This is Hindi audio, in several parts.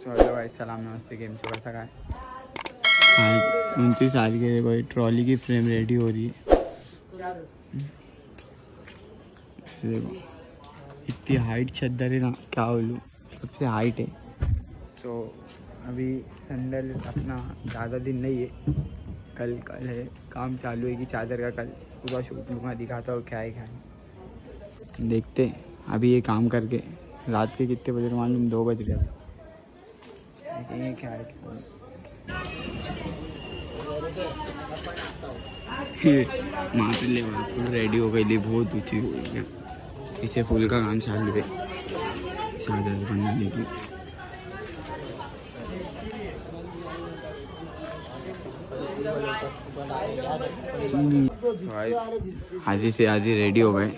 सो हेलो भाई सलाम नमस्ते गेम से कैसा का आज उनतीस साल के भाई ट्रॉली की फ्रेम रेडी हो रही है। देखो इतनी हाइट चद्दर है ना क्या बोलूँ? सबसे हाइट है। तो अभी संदल अपना ज़्यादा दिन नहीं है। कल कल है काम चालू है कि चादर का कल। पूरा शूट लूँगा दिखाता हूँ क्या है क्या है देखते अभी ये काम करके। रात के कितने बजे मालूम? दो बज रहे हैं देखेंगे क्या है। वहाँ पे ले फुल रेडी हो गई थी बहुत ऊँची हो गई इसे फूल का काम चालू है की आधी से आधी रेडी हो गए।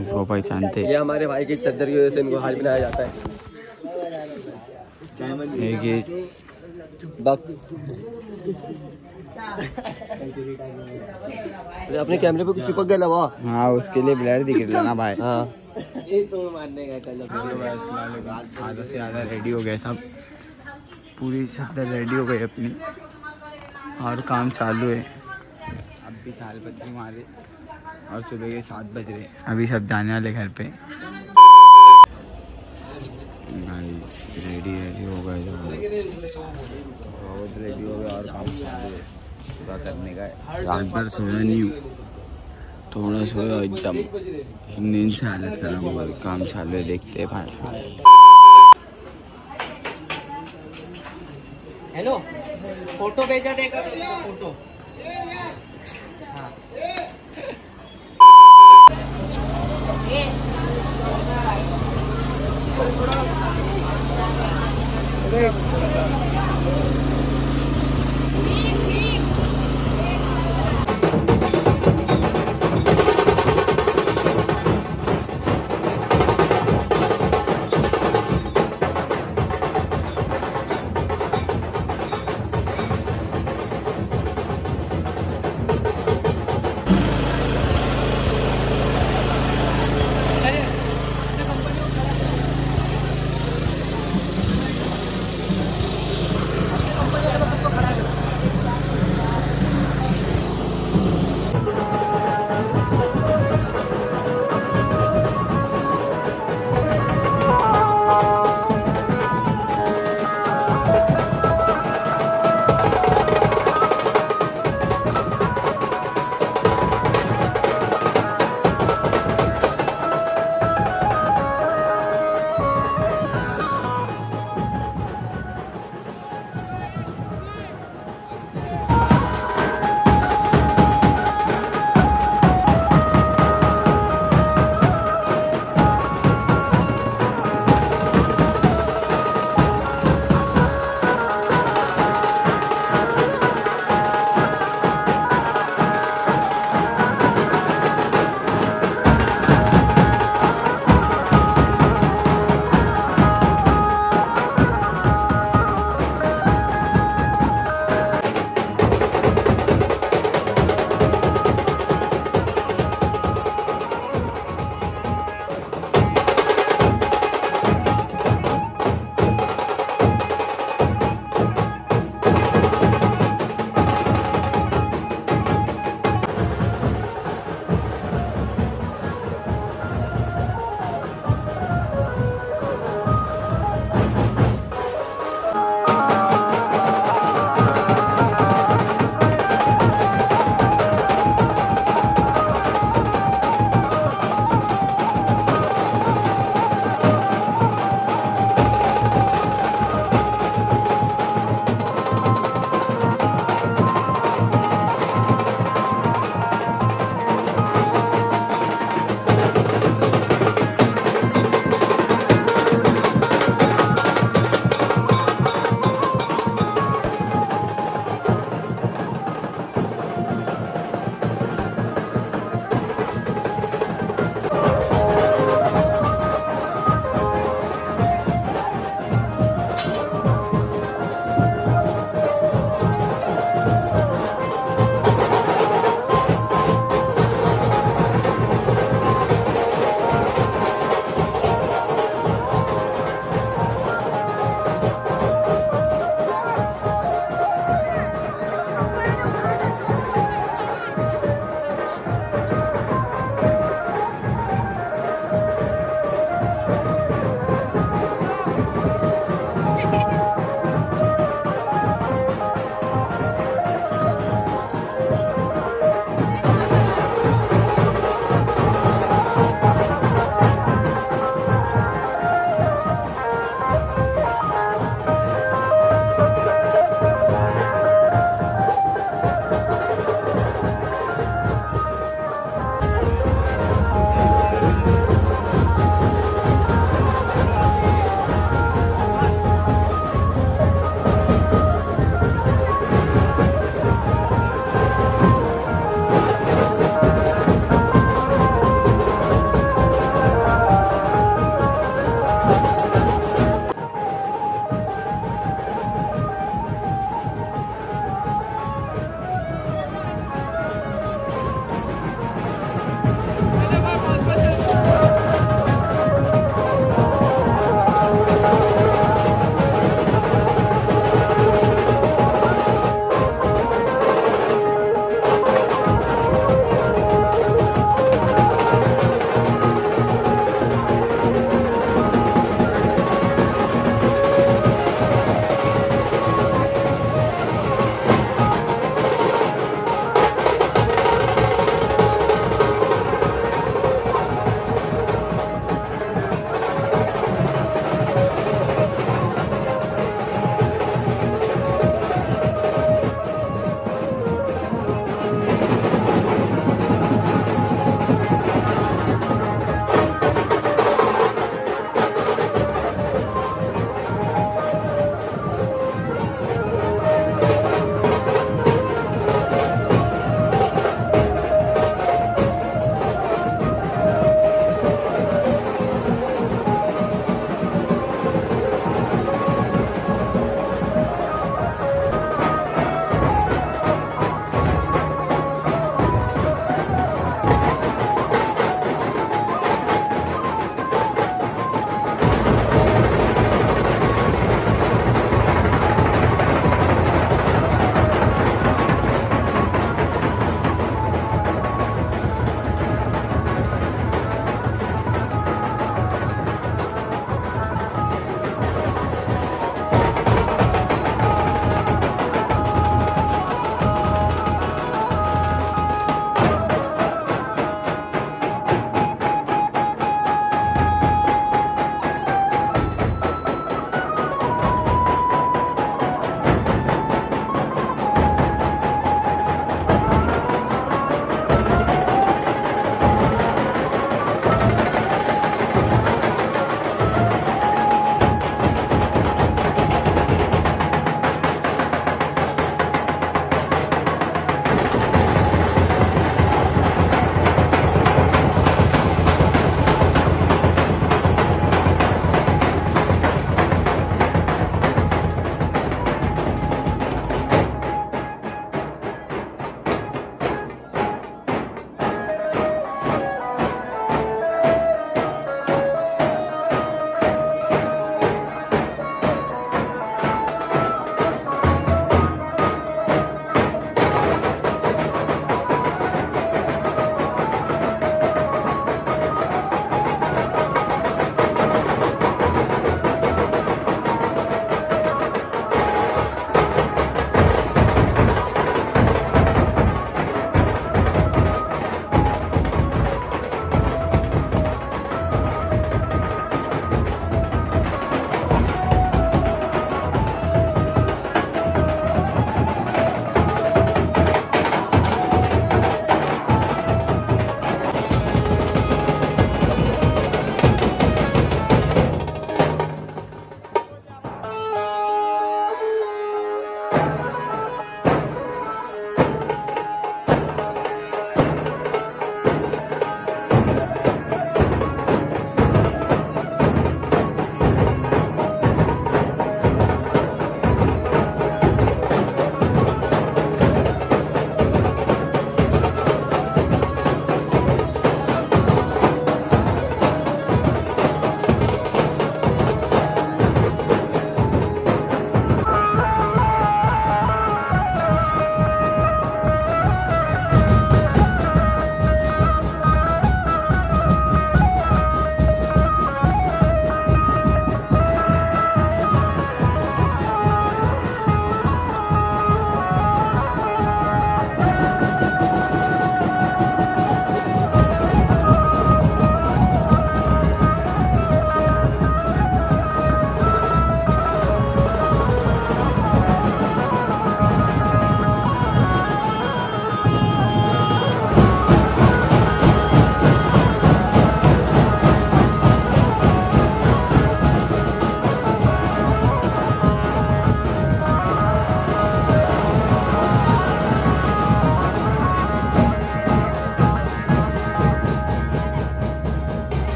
इसको पहचानते। ये हमारे भाई की चद्दर की वजह से इनको हाल बनाया जाता है। एक ये अरे अपने कैमरे पे कुछ चिपक गया लवा। हाँ उसके लिए ब्लर दिख रहा ना भाई। हाँ। आधा से आधा रेडी हो गए सब। पूरी चादर रेडी हो गई अपनी। और काम चालू है। अब भी थाल पत्ती मारे। और सुबह के सात बज रहे। अभी सब जाने वाले घर पे। रेडी रेडी हो गए जो। बहुत रेडी हो गया और काम पूरा करने का रात भर सोया नहीं थोड़ा सोया एकदम नींद से हालत खराब हुआ काम चालू है देखते हैं हेलो फ़ोटो भेजा देगा तो फ़ोटो हाँ। Obrigado.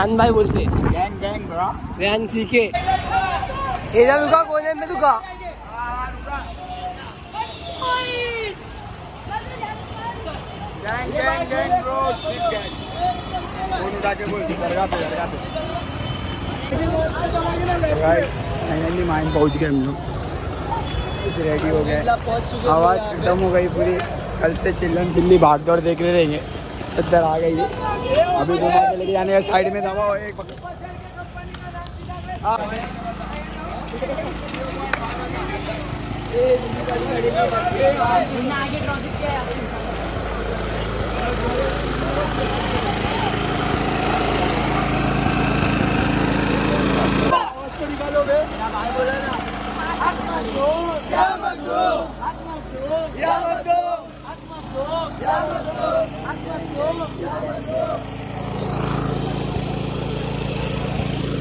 रेहान भाई बोलते। गैंग गैंग रेहान सीखे। एरिया रुका कोने में रुका। Gang gang gang bro phone उठा के बोल दरगाह पे दरगाह पे गाइस फाइनली माइन पहुँच गए हम लोग। कुछ रेडी हो गए। आवाज़ खत्म हो गई पूरी। कल से चिल्लम चिल्ली भाग दौड़ देख रहे रहेंगे। सत्तर आ गई अभी घुमा के लेके जाने साइड में दबा एक।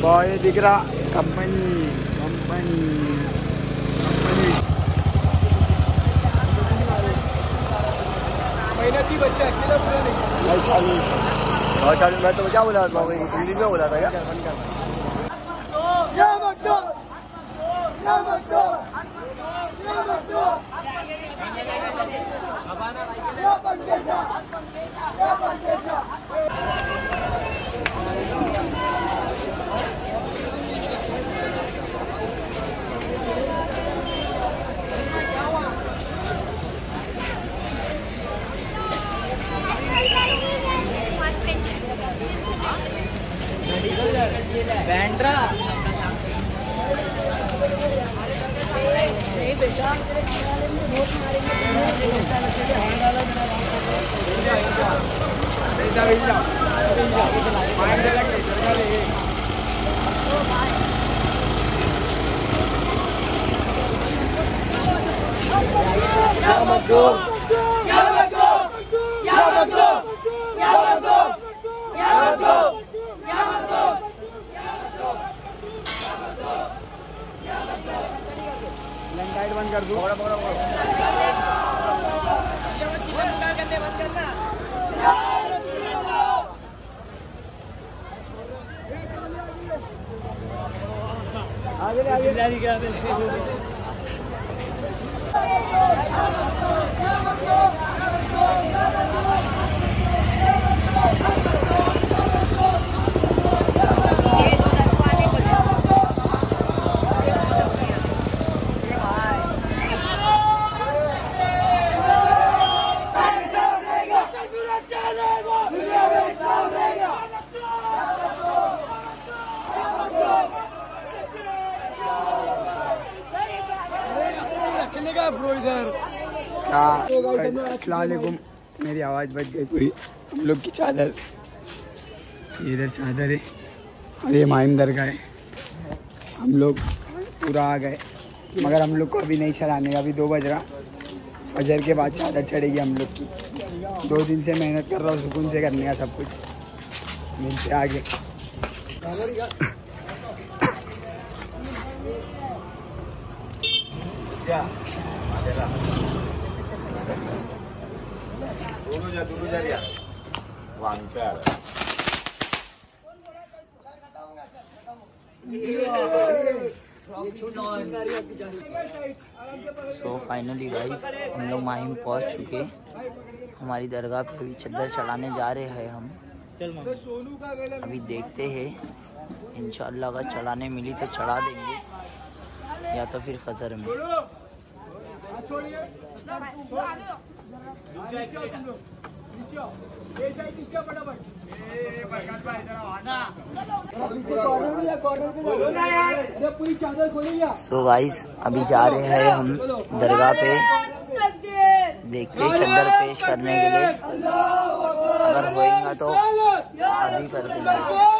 बॉय दिख रहा कंपनी कंपनी कंपनी मेहनती बच्चा अकेला पूरा नहीं। चालू और मैं तो क्या बोला था हिंदी में बोला था क्या? लाइट बंद आगे जारी रखने का ब्रो इधर क्या असलाकुम मेरी आवाज़ बच गई। पूरी हम लोग की चादर? ये इधर चादर है। और ये माहिम दरगाह है। हम लोग पूरा आ गए। मगर हम लोग को अभी नहीं चढ़ाने का अभी दो बज रहा। फजर के बाद चादर चढ़ेगी हम लोग की। दो दिन से मेहनत कर रहा हूँ सुकून से करने का सब कुछ। मिलते आगे। सो फाइनली गाइस हम लोग माहिम पहुँच चुके हमारी दरगाह पे अभी चद्दर चढ़ाने जा रहे हैं हम। अभी देखते हैं इंशाल्लाह अगर चढ़ाने मिली तो चढ़ा देंगे या तो फिर फजर में। सो गाइस अभी जा रहे हैं हम दरगाह पे। देखते चद्दर पेश करने के लिए। अगर होएगा तो अभी कर देंगे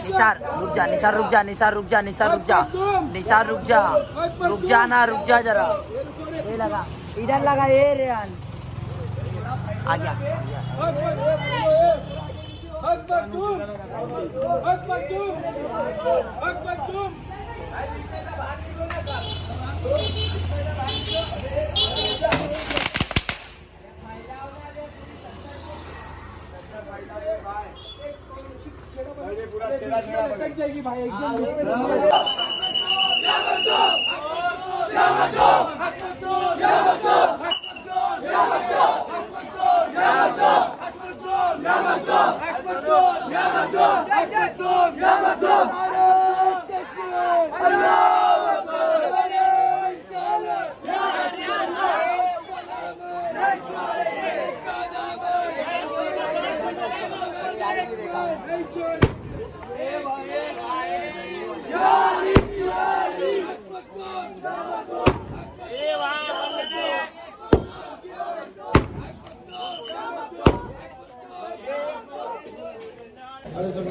निसार रुक जा निसार रुक जा निसार रुक जा निसार रुक जा। निसार रुक जा। रुक जा ना रुक जा जरा। ये लगा। इधर लगा ये रेहान आ गया गया जाएगी भाई एकदम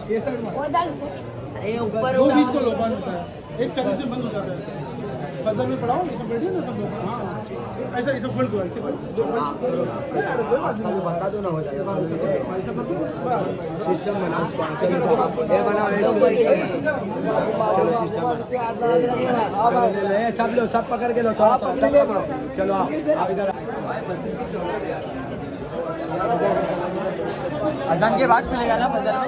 Yes, sir. ऊपर दो बीस को लोबान होता है। एक सर्विस में बंद हो जाता है। फजल में पढ़ाओ ये सब बैठे ना सब लोग। हाँ ऐसा ऐसा खोल दो ऐसे बता दो ना हो जाएगा। सिस्टम बना उसको चलो ये बनाओ चलो सिस्टम सब लो सब पकड़ के लो तो आप चलो आओ इधर अजान के बाद खुलेगा ना फजल में?